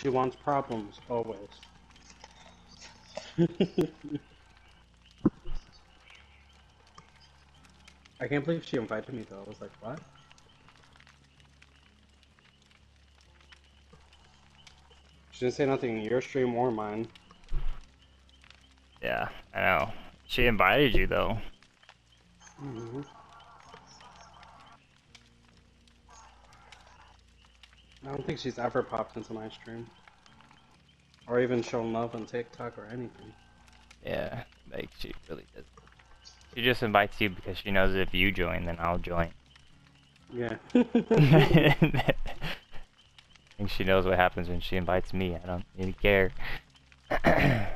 She wants problems, always. I can't believe she invited me though. I was like, what? She didn't say nothing in your stream or mine. Yeah, I know. She invited you though. Mhm. I don't think she's ever popped into my stream. Or even shown love on TikTok or anything. Yeah, like she really does. She just invites you because she knows if you join, then I'll join. Yeah. I think she knows what happens when she invites me. I don't really care.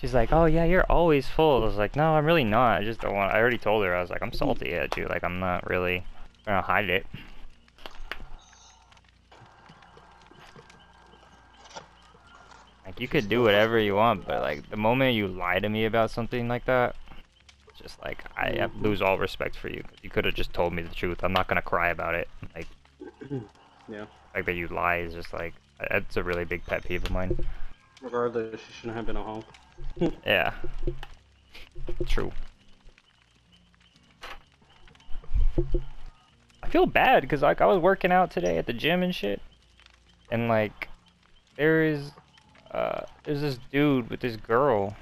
She's like, "Oh yeah, you're always full." I was like, "No, I'm really not. I just don't want." I already told her. I was like, "I'm salty at you. Like, I'm not really trying to hide it." Like, you could do whatever you want, but like the moment you lie to me about something like that, just like I lose all respect for you. You could have just told me the truth. I'm not gonna cry about it. Like, yeah. like that you lie is just like that's a really big pet peeve of mine. Regardless, she shouldn't have been at home. Yeah. True. I feel bad because like I was working out today at the gym and shit, and like there is uh there's this dude with this girl,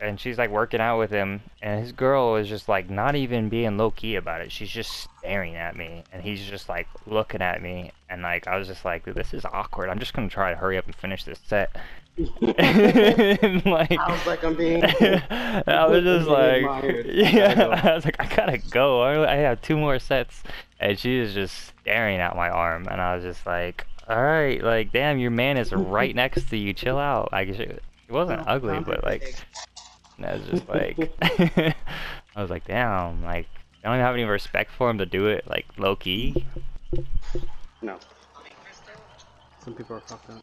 and she's like working out with him, and his girl is just like not even being low key about it. She's just staring at me, and he's just like looking at me, and like I was just like, this is awkward. I'm just gonna try to hurry up and finish this set. and, like I was like, I'm being. I was just like, admired. Yeah. I was like, I gotta go. I I have two more sets, and she is just staring at my arm, and I was just like, all right, like, damn, your man is right next to you. Chill out. I guess it wasn't ugly, but like, and I was just like, I was like, damn, like, I don't even have any respect for him to do it like low key. No. Some people are fucked up.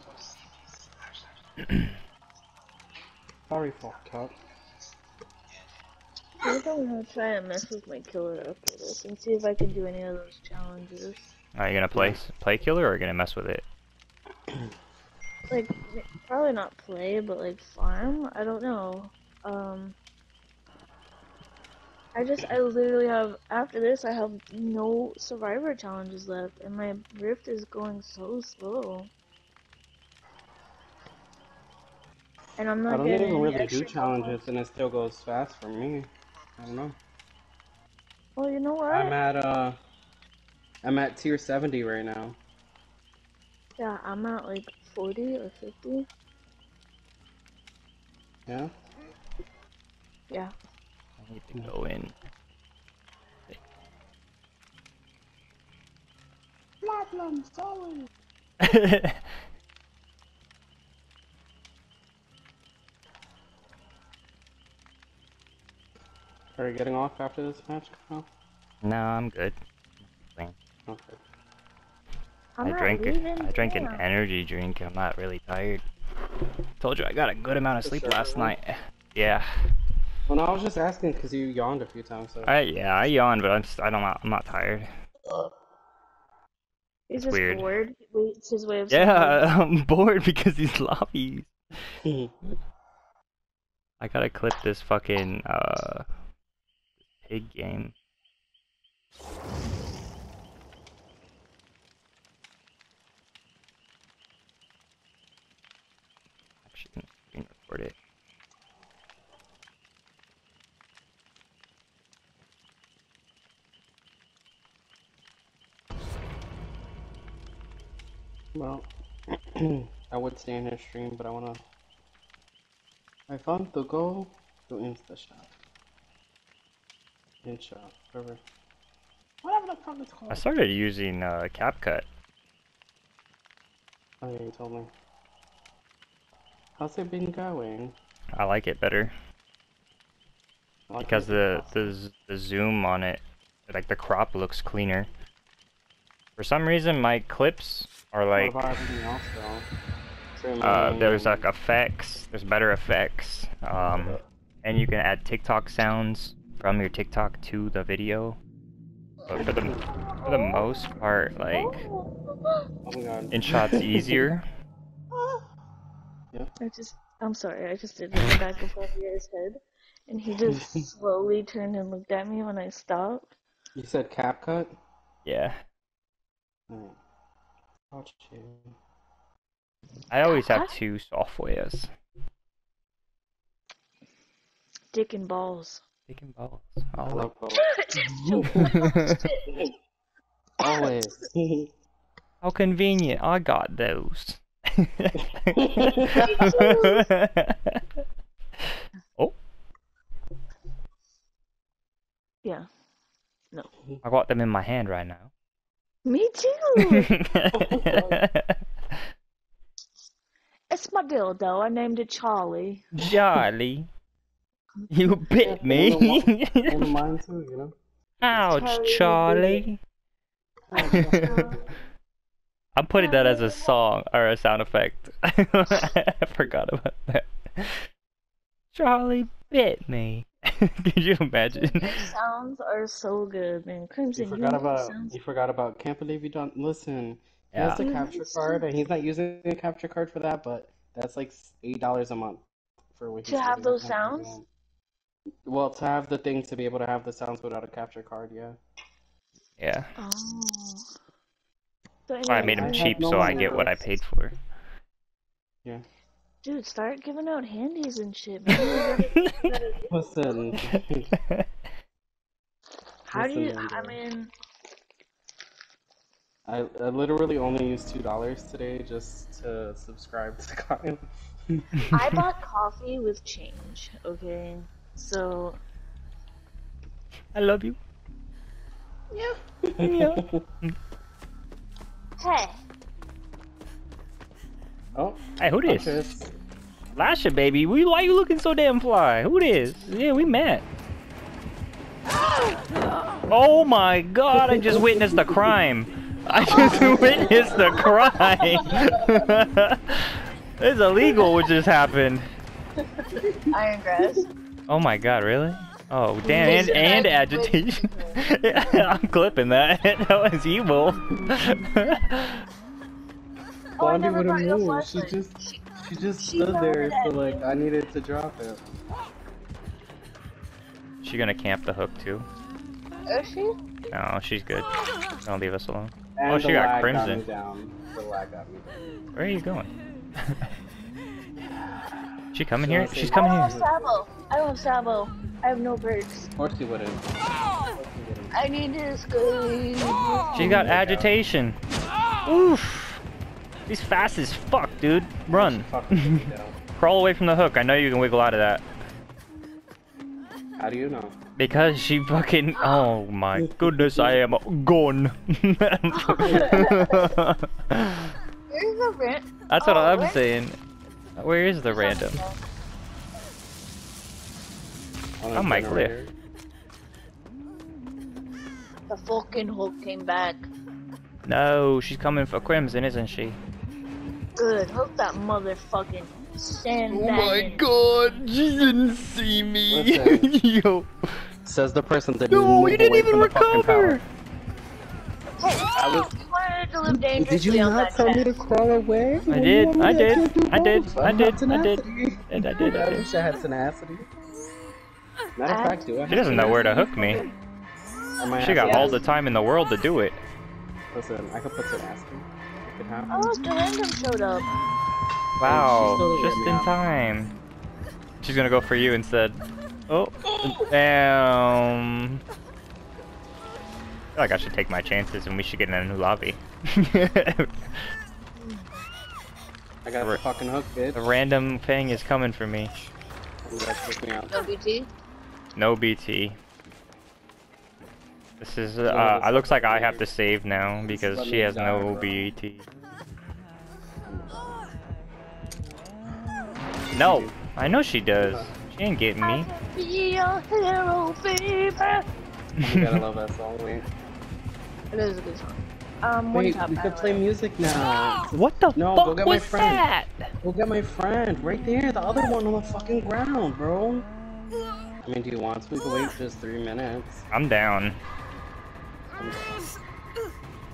Sorry, fucked up. I think I'm gonna try and mess with my killer after this and see if I can do any of those challenges. Are you gonna play play killer or are you gonna mess with it? Like, probably not play, but like farm? I don't know. Um. I just, I literally have, after this, I have no survivor challenges left, and my rift is going so slow. And I'm not I don't getting even really do challenges, and it still goes fast for me. I don't know. Well, you know what? I'm at uh, I'm at tier 70 right now. Yeah, I'm at like 40 or 50. Yeah. Yeah. I need to go in. Platinum, sorry. Are you getting off after this match, Kyle? no, I'm good. Okay. I'm I drank leaving. I drank an energy drink. I'm not really tired. Told you I got a good amount of sleep sure, last huh? night. Yeah. Well, no, I was just asking because you yawned a few times. So. I yeah I yawned, but I'm just, I don't I'm not tired. He's It's just weird. bored. It's his way of saying Yeah, I'm bored because these lobbies. I gotta clip this fucking uh pig game. Actually, can it. Well, I would stay in his stream, but I wanna. I want to go to InstaShop. InShop, whatever. Whatever the fuck it's called. I started using uh, CapCut. Oh yeah, you told me. How's it been going? I like it better like because the the the zoom on it, like the crop looks cleaner. For some reason, my clips are like else? Uh, there's like effects. There's better effects. Um, and you can add TikTok sounds from your TikTok to the video. But for the for the most part, like Oh. InShot's easier. I just, I'm sorry, I just did it in the back of Javier's head, and he just slowly turned and looked at me when I stopped. You said cap cut? Yeah. Alright. Watch you. I always have two softwares. Dick and balls. Dick and balls. Oh. I Oh, love both. Always. how convenient. I got those. oh, yeah, No. I got them in my hand right now. me too. it's my dildo. I named it Charlie. Charlie, you bit me. One mine too, you know? Ouch, Charlie, Charlie. I'm putting that as a oh. song or a sound effect. I forgot about that. Charlie bit me. Could you imagine? These sounds are so good, man. Crimson. You Crimson. forgot know about sounds- you forgot about can't believe you don't listen. He Yeah. has the capture card and he's not using a capture card for that, but that's like eight dollars a month for what To he's have those sounds? Amazon. Well, to have the thing to be able to have the sounds without a capture card, yeah. Yeah. Oh. So Well, I made them I cheap no so I one get what I paid for. Yeah. Dude, start giving out handies and shit, man. Listen, How do you? Listen, I mean, I, I literally only used two dollars today just to subscribe to Kyle. I bought coffee with change. Okay, so I love you. Yeah. yeah. Hey, oh, Hey, who this? Huntress. Lasha, baby. We, why you looking so damn fly? Who this? Yeah, we met. Oh my god, I just witnessed a crime. I just witnessed a crime. it's illegal what just happened. iron grasp. Oh my god, really? Oh, damn, and, and agitation. I'm clipping that. That was evil. Oh, I Blondie wouldn't your move. She just she just She stood there, found so like I needed to drop it. she gonna camp the hook too? Is she? No, she's good. Don't leave us alone. Oh, and Oh, she got crimson. Got me down. The lag got me down. Where are you going? she coming So here? She's coming I here. want Sabo. I want Sabo. I have no perks. Of course you wouldn't. Of course you wouldn't. I need to escape. She got oh agitation. Oof. He's fast as fuck, dude. Run. Fucking took me down. Crawl away from the hook. I know you can wiggle out of that. How do you know? Because she fucking. Oh my goodness, I am gone. Here's the rent. That's what Oh, I'm where- saying. Where is the random? On a On my generator? The fucking Hulk came back. No, she's coming for Crimson, isn't she? Good. Hook that motherfucking Oh sandbag. god, she didn't see me. Listen. Yo. Says the person that No, move you didn't even from recover. Hey, ah! I was- you wanted to live dangerously Did you not tell me to crawl away? I When you did, want me I did, I did. I did, I did. And I did, I I wish I had tenacity. Matter of fact, do I She doesn't know where to hook me. She got all the time in the world to do it. Listen, I could put tenacity. It could happen. Oh, look, the random showed up. Wow, oh, still just in me time. She's gonna go for you instead. Oh, damn. I feel like I should take my chances and we should get in a new lobby. I got the fucking hook, bitch. the random thing is coming for me. You No BT. This is, uh, it looks like I have to save now because she has no BT. No, I know she does. She ain't getting me. Be a hero, baby. You gotta love that song, wait. It is a good song. Um, Wait, top. we by could play way. music now. What the No, go fuck get my was friend. that? Go get my friend, right there, the other one on the fucking ground, bro. I mean, do you want We to wait just three minutes? I'm down. I'm down.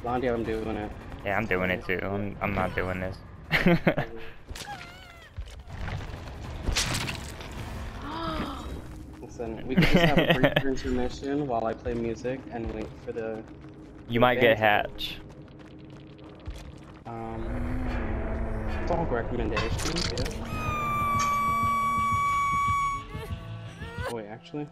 Blondie, I'm doing it. Yeah, I'm doing it too. I'm, I'm not doing this. Listen, we can just have a brief intermission while I play music and wait for the... You might get hatch. Um, dog recommendation, yeah. Actually.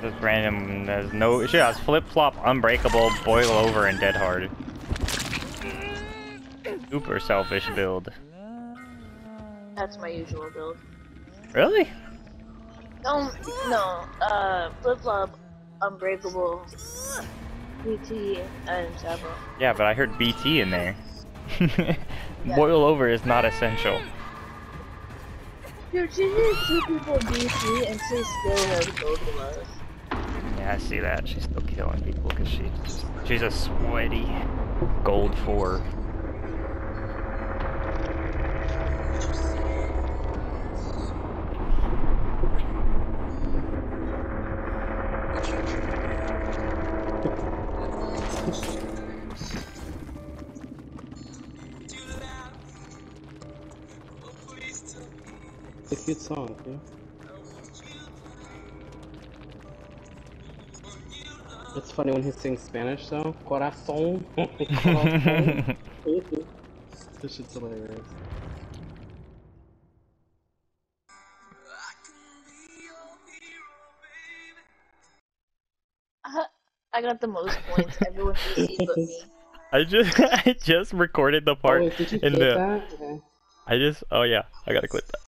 This random, there's no, shit, has flip flop, unbreakable, boil over, and dead hard. Super selfish build. That's my usual build. Really? No, no. Uh, flip flop, unbreakable, BT, and Sabo. Yeah, but I heard BT in there. Boil over is not essential. Dude, she two people and she still has both of us. Yeah, I see that. She's still killing people because she's she's a sweaty gold four. It's song, yeah. It's funny when he sings Spanish though. Corazón. Corazón. this shit's hilarious. Uh-huh. I got the most points. Everyone BT but me. I just I just recorded the Oh, part wait, did you in the that? Okay. I just oh yeah I gotta quit that.